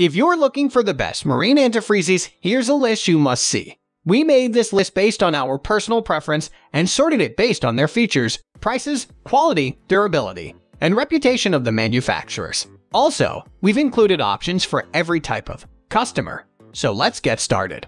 If you're looking for the best marine antifreezes, here's a list you must see. We made this list based on our personal preference and sorted it based on their features, prices, quality, durability, and reputation of the manufacturers. Also, we've included options for every type of customer. So let's get started.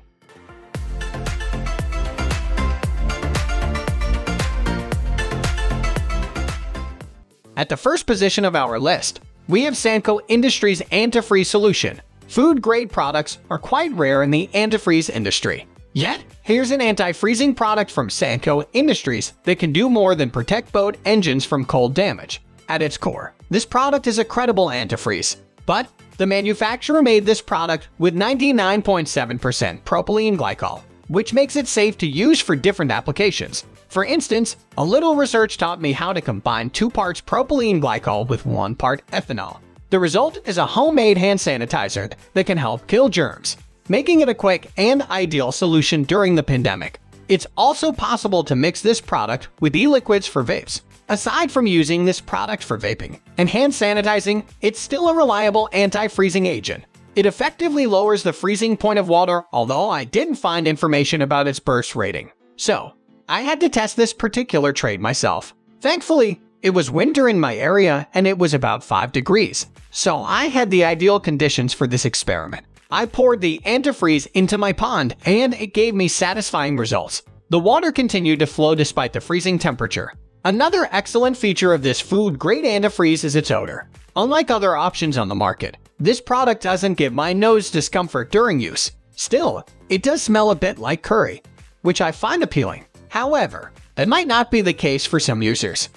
At the first position of our list, we have Sanco Industries antifreeze solution. Food-grade products are quite rare in the antifreeze industry. Yet, here's an anti-freezing product from Sanco Industries that can do more than protect boat engines from cold damage. At its core, this product is a credible antifreeze, but the manufacturer made this product with 99.7% propylene glycol, which makes it safe to use for different applications. For instance, a little research taught me how to combine two parts propylene glycol with one part ethanol. The result is a homemade hand sanitizer that can help kill germs, making it a quick and ideal solution during the pandemic. It's also possible to mix this product with e-liquids for vapes. Aside from using this product for vaping and hand sanitizing, it's still a reliable anti-freezing agent. It effectively lowers the freezing point of water, although I didn't find information about its burst rating. So, I had to test this particular trade myself. Thankfully, it was winter in my area and it was about 5 degrees, so I had the ideal conditions for this experiment. I poured the antifreeze into my pond and it gave me satisfying results. The water continued to flow despite the freezing temperature. Another excellent feature of this food-grade antifreeze is its odor. Unlike other options on the market, this product doesn't give my nose discomfort during use. Still, it does smell a bit like curry, which I find appealing. However, that might not be the case for some users.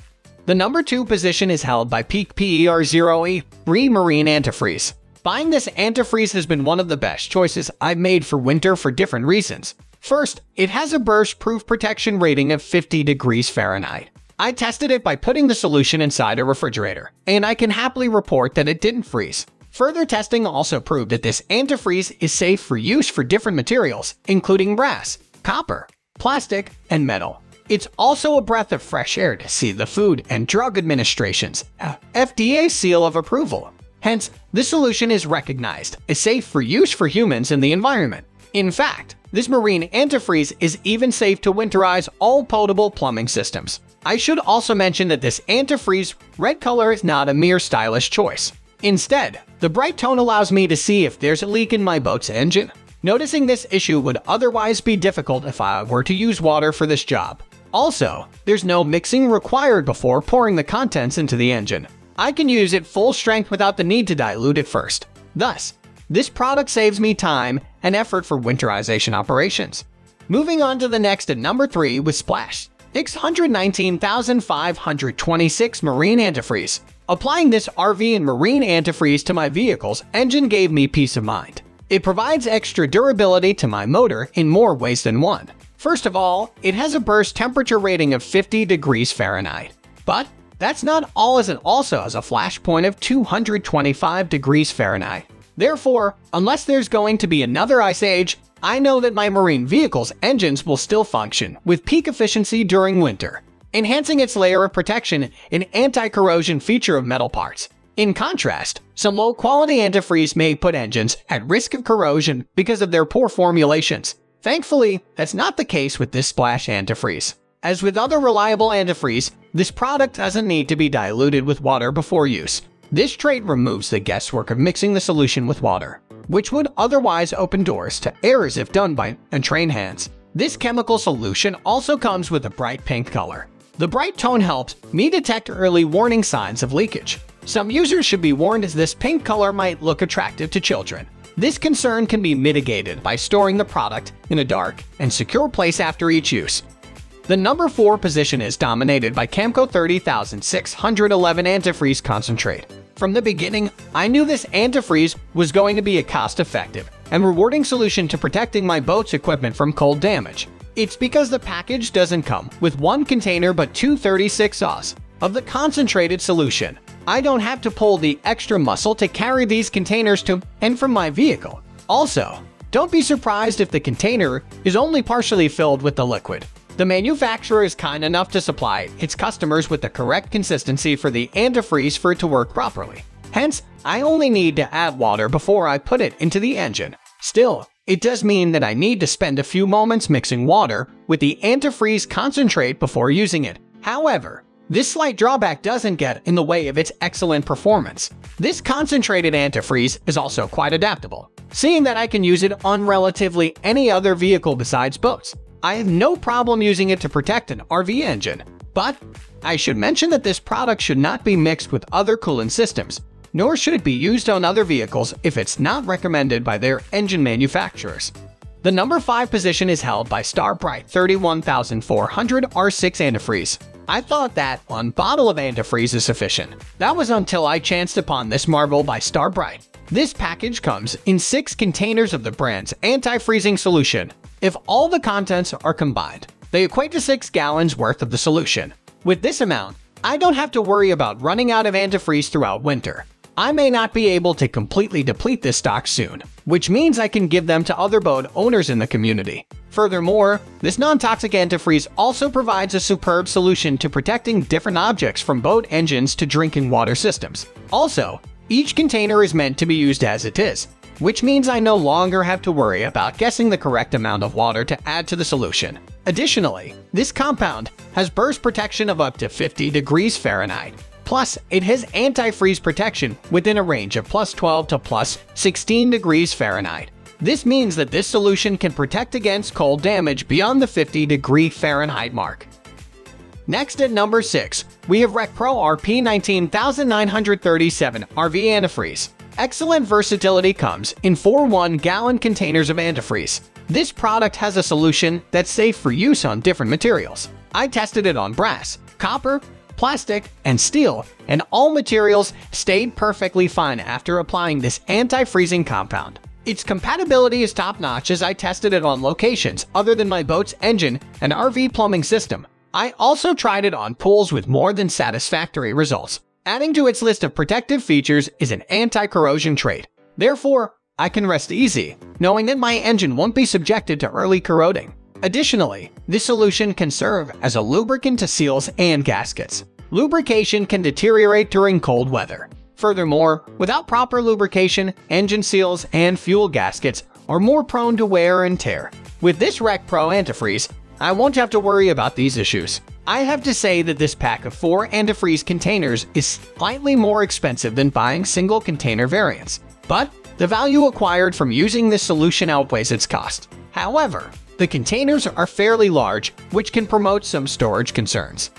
The number 2 position is held by Peak PER0E Re-Marine Antifreeze. Buying this antifreeze has been one of the best choices I've made for winter for different reasons. First, it has a burst-proof protection rating of 50 degrees Fahrenheit. I tested it by putting the solution inside a refrigerator, and I can happily report that it didn't freeze. Further testing also proved that this antifreeze is safe for use for different materials, including brass, copper, plastic, and metal. It's also a breath of fresh air to see the Food and Drug Administration's uh, FDA seal of approval. Hence, this solution is recognized as safe for use for humans and the environment. In fact, this marine antifreeze is even safe to winterize all potable plumbing systems. I should also mention that this antifreeze red color is not a mere stylish choice. Instead, the bright tone allows me to see if there's a leak in my boat's engine. Noticing this issue would otherwise be difficult if I were to use water for this job. Also, there's no mixing required before pouring the contents into the engine. I can use it full strength without the need to dilute it first. Thus, this product saves me time and effort for winterization operations. Moving on to the next at number 3 with Splash. 619,526 Marine Antifreeze. Applying this RV and Marine Antifreeze to my vehicle's engine gave me peace of mind. It provides extra durability to my motor in more ways than one. First of all, it has a burst temperature rating of 50 degrees Fahrenheit. But that's not all as it also has a flash point of 225 degrees Fahrenheit. Therefore, unless there's going to be another ice age, I know that my marine vehicle's engines will still function with peak efficiency during winter, enhancing its layer of protection and anti-corrosion feature of metal parts. In contrast, some low-quality antifreeze may put engines at risk of corrosion because of their poor formulations. Thankfully, that's not the case with this Splash antifreeze. As with other reliable antifreeze, this product doesn't need to be diluted with water before use. This trait removes the guesswork of mixing the solution with water, which would otherwise open doors to errors if done by untrained hands. This chemical solution also comes with a bright pink color. The bright tone helps me detect early warning signs of leakage. Some users should be warned as this pink color might look attractive to children. This concern can be mitigated by storing the product in a dark and secure place after each use. The number 4 position is dominated by Camco 30611 Antifreeze Concentrate. From the beginning, I knew this antifreeze was going to be a cost-effective and rewarding solution to protecting my boat's equipment from cold damage. It's because the package doesn't come with one container but two 36 Oz of the concentrated solution. I don't have to pull the extra muscle to carry these containers to and from my vehicle. Also, don't be surprised if the container is only partially filled with the liquid. The manufacturer is kind enough to supply its customers with the correct consistency for the antifreeze for it to work properly. Hence, I only need to add water before I put it into the engine. Still, it does mean that I need to spend a few moments mixing water with the antifreeze concentrate before using it. However, this slight drawback doesn't get in the way of its excellent performance. This concentrated antifreeze is also quite adaptable, seeing that I can use it on relatively any other vehicle besides boats. I have no problem using it to protect an RV engine, but I should mention that this product should not be mixed with other coolant systems, nor should it be used on other vehicles if it's not recommended by their engine manufacturers. The number 5 position is held by Star Brite 31400 R6 antifreeze. I thought that one bottle of antifreeze is sufficient. That was until I chanced upon this marvel by Star Brite. This package comes in 6 containers of the brand's anti-freezing solution. If all the contents are combined, they equate to 6 gallons worth of the solution. With this amount, I don't have to worry about running out of antifreeze throughout winter. I may not be able to completely deplete this stock soon, which means I can give them to other boat owners in the community. Furthermore, this non-toxic antifreeze also provides a superb solution to protecting different objects from boat engines to drinking water systems. Also, each container is meant to be used as it is, which means I no longer have to worry about guessing the correct amount of water to add to the solution. Additionally, this compound has burst protection of up to 50 degrees Fahrenheit, Plus, it has antifreeze protection within a range of plus 12 to plus 16 degrees Fahrenheit. This means that this solution can protect against cold damage beyond the 50 degree Fahrenheit mark. Next at number 6, we have RecPro RP 19937 RV Antifreeze. Excellent versatility comes in four 1-gallon containers of antifreeze. This product has a solution that's safe for use on different materials. I tested it on brass, copper, plastic, and steel, and all materials stayed perfectly fine after applying this anti-freezing compound. Its compatibility is top-notch as I tested it on locations other than my boat's engine and RV plumbing system. I also tried it on pools with more than satisfactory results. Adding to its list of protective features is an anti-corrosion trait. Therefore, I can rest easy, knowing that my engine won't be subjected to early corroding. Additionally, this solution can serve as a lubricant to seals and gaskets. Lubrication can deteriorate during cold weather. Furthermore, without proper lubrication, engine seals and fuel gaskets are more prone to wear and tear. With this RecPro antifreeze, I won't have to worry about these issues. I have to say that this pack of 4 antifreeze containers is slightly more expensive than buying single container variants, but the value acquired from using this solution outweighs its cost. However, the containers are fairly large, which can promote some storage concerns.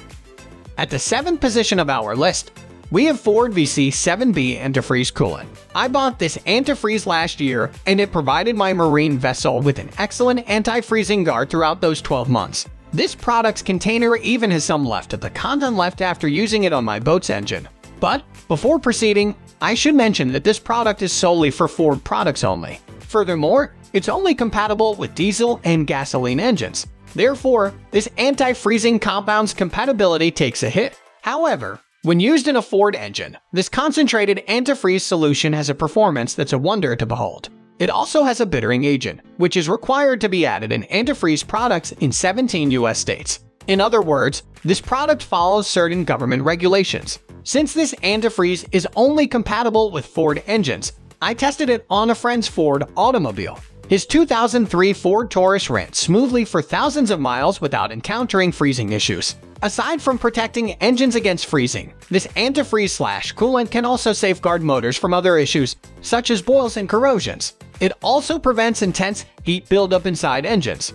At the 7th position of our list, we have Ford VC7B antifreeze coolant. I bought this antifreeze last year, and it provided my marine vessel with an excellent anti-freezing guard throughout those 12 months. This product's container even has some left of the content left after using it on my boat's engine. But before proceeding, I should mention that this product is solely for Ford products only. Furthermore, it's only compatible with diesel and gasoline engines. Therefore, this anti-freezing compound's compatibility takes a hit. However, when used in a Ford engine, this concentrated antifreeze solution has a performance that's a wonder to behold. It also has a bittering agent, which is required to be added in antifreeze products in 17 US states. In other words, this product follows certain government regulations. Since this antifreeze is only compatible with Ford engines, I tested it on a friend's Ford automobile. His 2003 Ford Taurus ran smoothly for thousands of miles without encountering freezing issues. Aside from protecting engines against freezing, this antifreeze slash coolant can also safeguard motors from other issues, such as boils and corrosions. It also prevents intense heat buildup inside engines.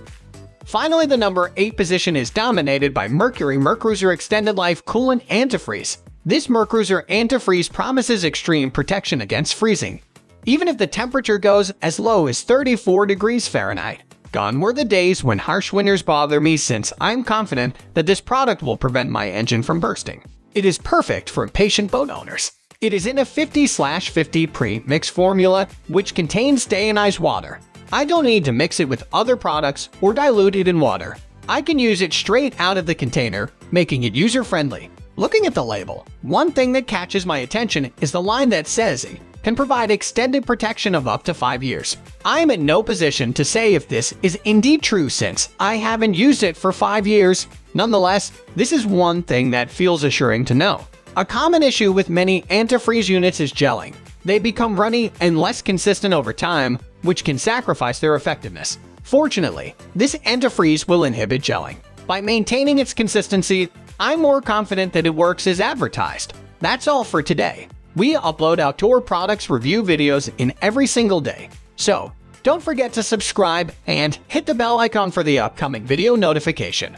Finally, the number 8 position is dominated by Mercury Mercruiser Extended Life Coolant Antifreeze. This Mercruiser antifreeze promises extreme protection against freezing, even if the temperature goes as low as 34 degrees Fahrenheit. Gone were the days when harsh winters bother me since I'm confident that this product will prevent my engine from bursting. It is perfect for impatient boat owners. It is in a 50-50 pre-mix formula which contains deionized water. I don't need to mix it with other products or dilute it in water. I can use it straight out of the container, making it user-friendly. Looking at the label, one thing that catches my attention is the line that says can provide extended protection of up to 5 years. I am in no position to say if this is indeed true since I haven't used it for 5 years. Nonetheless, this is one thing that feels assuring to know. A common issue with many antifreeze units is gelling. They become runny and less consistent over time, which can sacrifice their effectiveness. Fortunately, this antifreeze will inhibit gelling. By maintaining its consistency, I'm more confident that it works as advertised. That's all for today. We upload outdoor products review videos in every single day. So, don't forget to subscribe and hit the bell icon for the upcoming video notification.